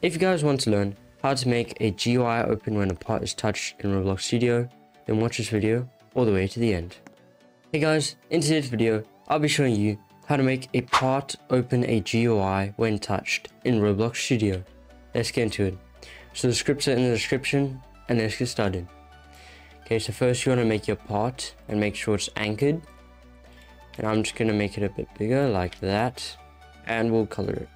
If you guys want to learn how to make a GUI open when a part is touched in Roblox Studio, then watch this video all the way to the end. Hey guys, in today's video, I'll be showing you how to make a part open a GUI when touched in Roblox Studio. Let's get into it. So the scripts are in the description and let's get started. Okay, so first you want to make your part and make sure it's anchored. And I'm just going to make it a bit bigger like that and we'll color it.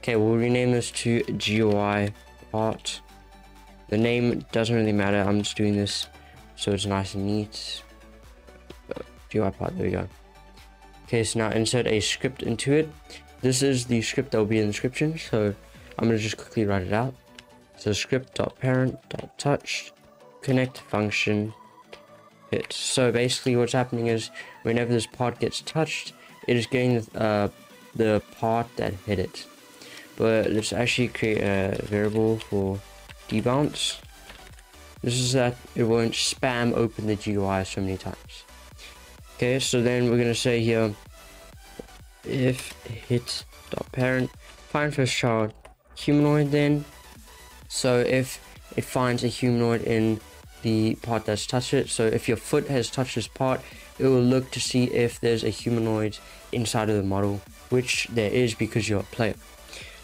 Okay, we'll rename this to GUI part. The name doesn't really matter. I'm just doing this so it's nice and neat. GUI part, there we go. Okay, so now insert a script into it. This is the script that will be in the description, so I'm going to just quickly write it out. So script.parent.touch connect function hit. So basically what's happening is whenever this part gets touched, it is getting uh, the part that hit it. But let's actually create a variable for debounce. This is that it won't spam open the GUI so many times. Okay, so then we're gonna say here if hit dot parent find first child humanoid then. So if it finds a humanoid in the part that's touched it. So if your foot has touched this part, it will look to see if there's a humanoid inside of the model, which there is because you're a player.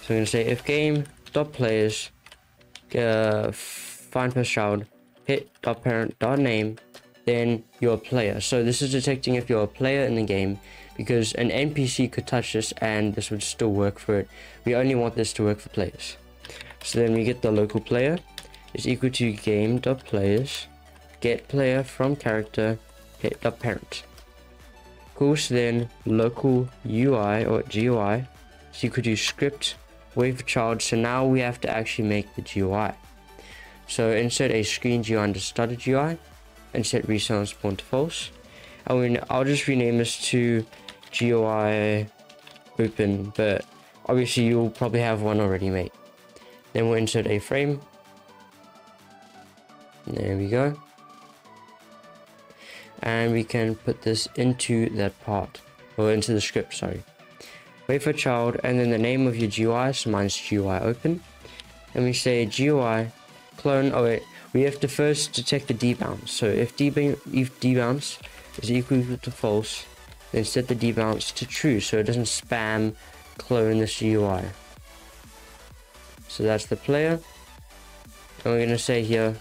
So we're to say if game dot players uh, find first child hit dot parent dot name then you're a player. So this is detecting if you're a player in the game because an NPC could touch this and this would still work for it. We only want this to work for players. So then we get the local player is equal to game dot players get player from character hit dot parent. Cool, so then local UI or GUI so you could do script wait for child. So now we have to actually make the GUI. So insert a screen GUI under starter GUI and set reset on spawn to false. I mean, I'll just rename this to GUI open, but obviously you'll probably have one already made. Then we'll insert a frame. There we go. And we can put this into that part, or into the script, sorry wait for child, and then the name of your GUI, so mine's GUI open. And we say GUI clone, oh wait, we have to first detect the debounce. So if, debounce, if debounce is equal to false, then set the debounce to true so it doesn't spam clone this GUI. So that's the player. And we're gonna say here,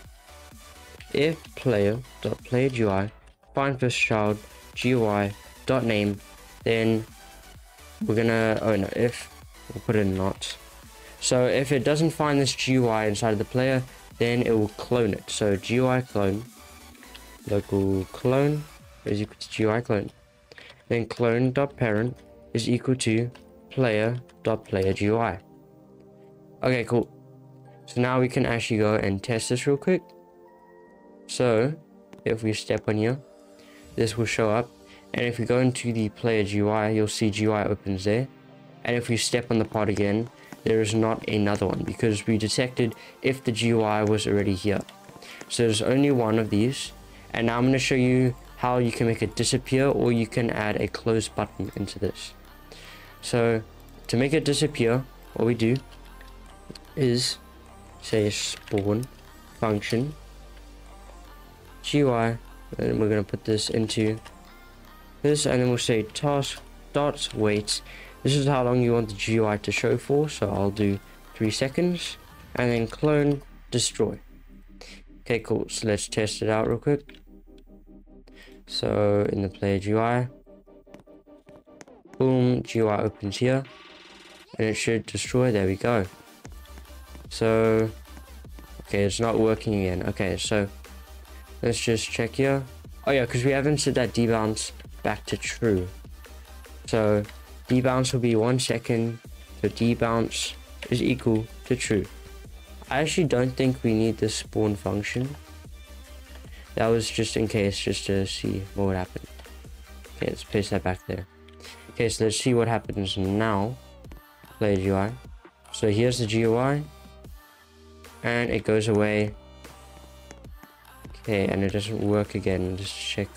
if player dot player GUI find first child GUI dot name, then we're gonna, oh no, if, we'll put a not. So if it doesn't find this GUI inside of the player, then it will clone it. So GUI clone, local clone is equal to GUI clone. Then clone dot parent is equal to player dot player GUI. Okay, cool. So now we can actually go and test this real quick. So if we step on here, this will show up and if we go into the player GUI, you'll see GUI opens there. And if we step on the pod again, there is not another one because we detected if the GUI was already here. So there's only one of these. And now I'm going to show you how you can make it disappear or you can add a close button into this. So to make it disappear, what we do is say spawn function GUI and we're going to put this into this and then we'll say task dot wait this is how long you want the GUI to show for so I'll do three seconds. And then clone destroy. Okay cool. So let's test it out real quick. So in the player GUI boom GUI opens here. And it should destroy. There we go. So okay it's not working again. Okay so let's just check here. Oh yeah because we haven't set that debounce back to true. So debounce will be one second. So debounce is equal to true. I actually don't think we need the spawn function. That was just in case, just to see what would happen. Okay, let's paste that back there. Okay, so let's see what happens now. Play GUI. So here's the GUI. And it goes away. Okay, and it doesn't work again. Just check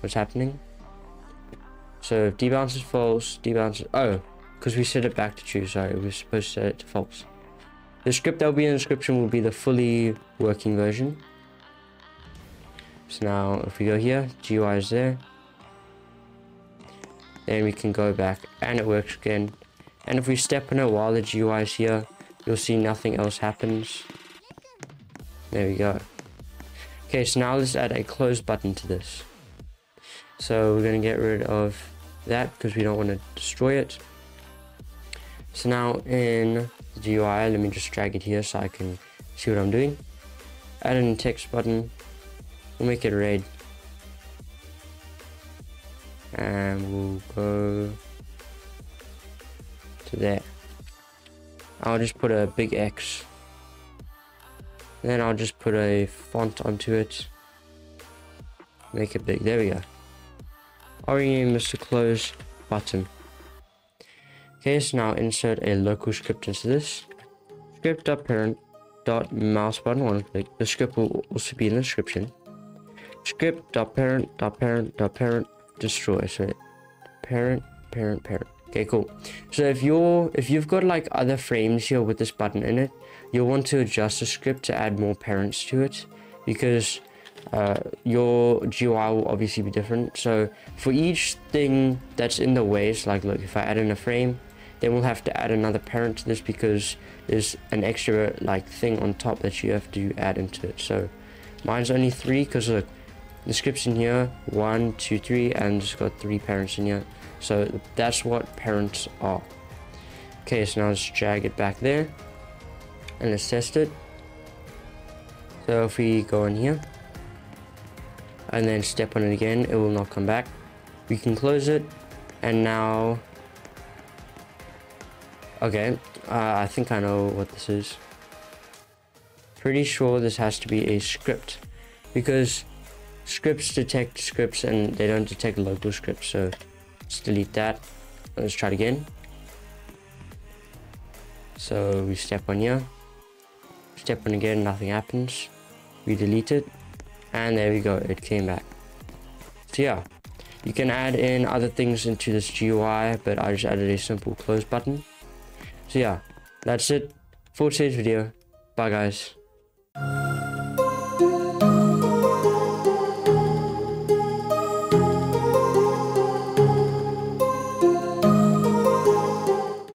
what's happening. So debounce is false, debounce is, oh, because we set it back to true. Sorry, we are supposed to set it to false. The script that will be in the description will be the fully working version. So now if we go here, GUI is there. Then we can go back and it works again. And if we step on it while the GUI is here, you'll see nothing else happens. There we go. Okay, so now let's add a close button to this. So we're going to get rid of that because we don't want to destroy it. So now in the GUI, let me just drag it here so I can see what I'm doing. Add a text button. We'll make it red. And we'll go to there. I'll just put a big X then I'll just put a font onto it. Make it big. There we go. Is to close button. Okay, so now insert a local script into this. Script.parent dot mouse button one click. The script will also be in the description. Script.parent dot parent dot parent destroy. So parent parent parent. Okay, cool. So if you're if you've got like other frames here with this button in it, you'll want to adjust the script to add more parents to it because uh, your GUI will obviously be different. So for each thing that's in the way, so like look, if I add in a frame, then we'll have to add another parent to this because there's an extra like thing on top that you have to add into it. So mine's only three because look, the script's in here, one, two, three, and it's got three parents in here. So that's what parents are. Okay, so now let's drag it back there. And let's test it. So if we go in here. And then step on it again, it will not come back. We can close it. And now... Okay, uh, I think I know what this is. Pretty sure this has to be a script. Because scripts detect scripts and they don't detect local scripts. So Let's delete that. Let's try it again. So we step on here. Step on again, nothing happens. We delete it. And there we go, it came back. So yeah, you can add in other things into this GUI, but I just added a simple close button. So yeah, that's it for today's video. Bye guys.